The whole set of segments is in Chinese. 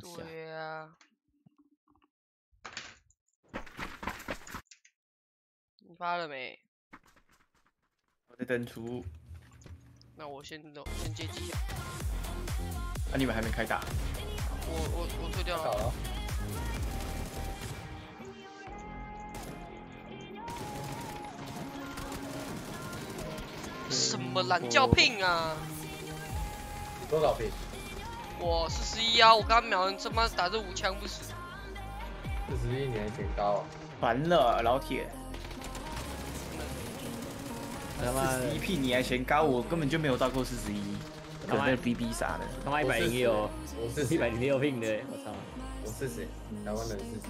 对呀、你发了没？我在等出，那我先走，先接机啊。啊，你们还没开打？我我我退掉了。什么懒觉聘啊！你多少瓶？我四十一啊！我刚秒人他妈打这五枪不死。四十一年挺高啊，烦了，老铁，他妈四十一 P 你还嫌高，我根本就没有到过四十一，他妈可能 BB 啥的。他妈一百零六，我四十，一百零六聘的，我操！我四十，台湾人四十。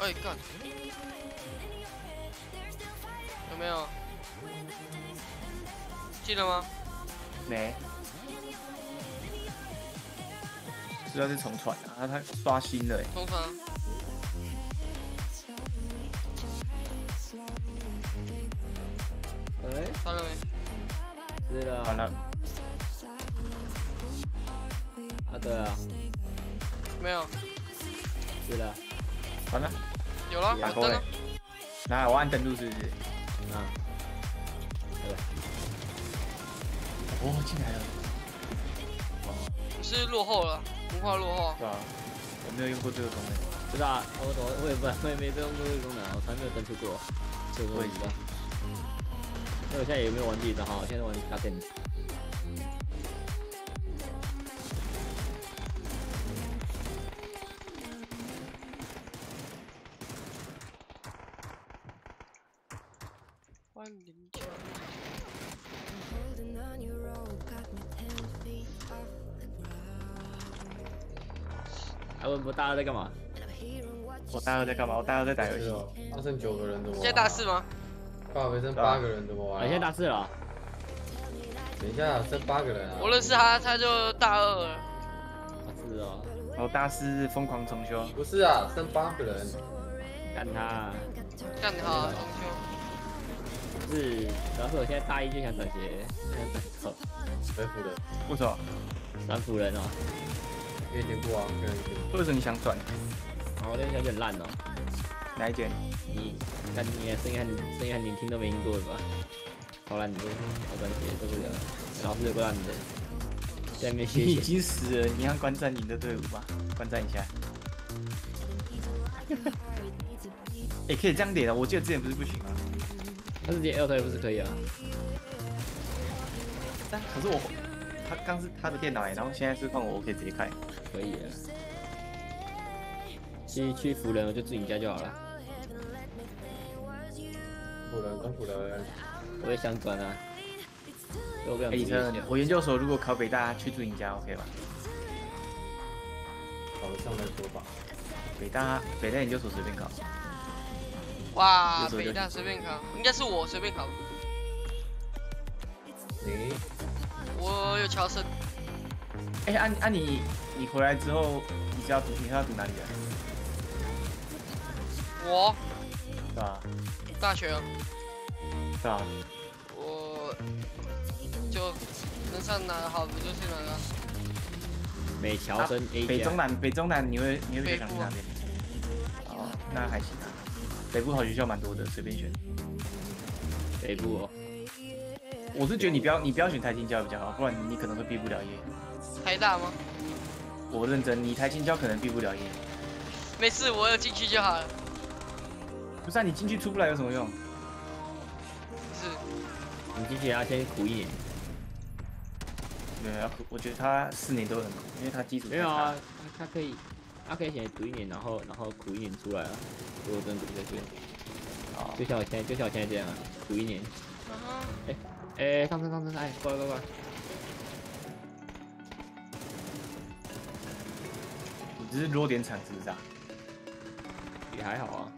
哎干！有没有？进了吗？没，知道是重传啊，他刷新了欸，通常哎，发了没？是了，完了，啊，对啊，没有，是的，完了，有了，打勾了。，来，我按登录是不是？啊，哦，进来了，你是落后了，文化落后。对啊？我没有用过这个功能，不知道啊，我我我也不我也没用过这个功能啊，我从来没有登出过，这个我也不知道。那我现在有没有玩自己的号？现在玩 g a r d 还问不大二在干嘛我大二在干嘛？我大二在打游戏，是哦，那剩九个人怎么？现在大四？吗？靠北剩八个人怎么玩啊，啊？现在大四了啊，等一下，剩八个人啊。我认识他，他就大二了。啊是哦，然后大四疯狂重修，不是啊，剩八个人。干他啊，干他中秋。不是，主要是我现在大一就想转学，想转走，回府的，为什么？转辅人哦，有点不玩，跟人一为什么你想转？我那边有点烂哦，哪一间？你看你的声音很声音很你听都没听过吧？好烂的，好转学受不了，老师有个烂的，在那边你已，经死了，你要观战你的队伍吧，观战一下。哎、可以这样点的，我记得之前不是不行吗？他自己 L 推不是可以啊？但可是我，他刚是他的电脑哎，然后现在是放我，我可以直接开。可以啊。去去辅仁我就住你家就好了，府人跟府人，我也想转啊，我不想哎，李晨住你家，。我研究所如果考北大，去住你家 OK 吧？考得上再说吧。北大北大研究所随便考，哇，北大随便考，应该是我随便考。你我有乔生，哎、按按你你回来之后，你是要读你是要读哪里啊？我是吧？大学哦对吧？我就能上哪个好不就是哪个。美侨生 A 加北中，南北中南你会你会比较想去哪边？哦，那还行啊。北部好学校蛮多的，随便选。北部哦，我是觉得你不要你不要选台青教比较好，不然你可能会毕不了业。台大吗？我认真，你台青教可能毕不了业。没事，我有进去就好了。不是啊，你进去出不来有什么用？是，你进去要先苦一年。没有，我觉得他四年都很苦，因为他基础没有啊，他他可以，他可以先读一年，然后然后苦一年出来了。如果真的读下去，就像我现在就像我现在这样啊，苦一年。嗯哼，哎，上车上车，哎，过来过来过来。你只是弱点产是不是啊？也还好啊。